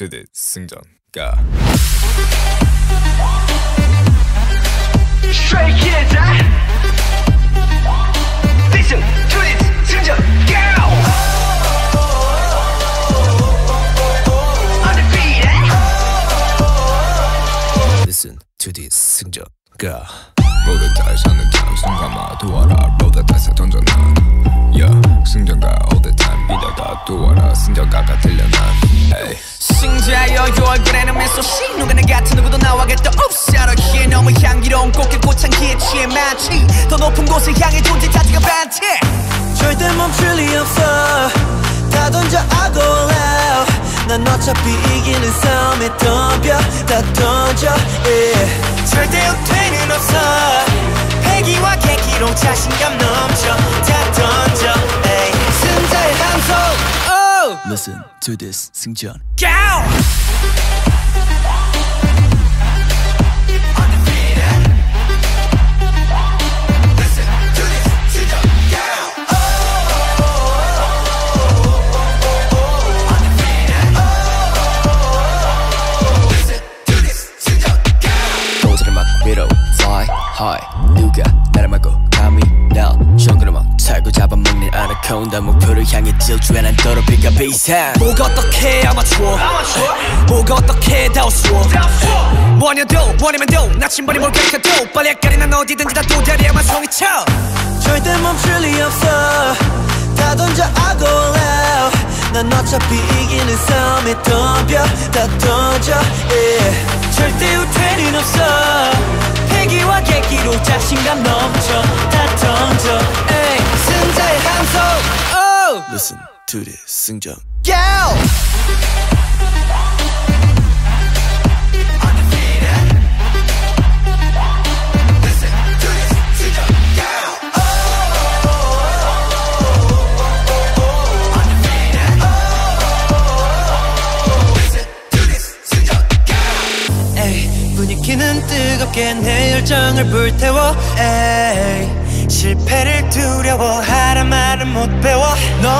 Listen to this 승전 가 Straight kids, huh? Listen to this, 승전, eh? 가 모두 잘 사는 참 순간 마 도와라 로드 다시 던져 난 Yeah 승전가 all the time 비다가 도와라 승전가가 들려 난 Hey 승자여 요 얼굴에는 미소씨. 누구나 같은 누구도 나와겠다 Oops 이렇게 너무 향기로운 꽃게 꽃향기에 취해 마치. 더 높은 곳을 향해 존재 자체가 반티 절대 멈출 리 없어. 다 던져 I go loud 난 어차피 이기는 싸움에 덤벼 다 던져 yeah. 절대 후퇴는 없어 Listen to this 승전 Go! 도저를 막 위로 fly high 누가 나를 막고 아나콘다 목표를 향해 질주해 난 더럽히가 비상 뭐가 어떻게 아마추어. 뭐가 어떻게 다 우스워. 뭐냐도 뭐냐면도 나침반이 뭘 가르쳐도. 빨리 헷갈리 난 어디든지 다 도다리야만 성이쳐. 절대 멈출 리 없어. 다 던져 I go loud 난 어차피 이기는 싸움에 덤벼. 다 던져 yeah. Listen to this. Go! 에이, 분위기는 뜨겁게 내 열정을 불태워. 에이, 실패를 두려워하란 말은 못 배워. 넘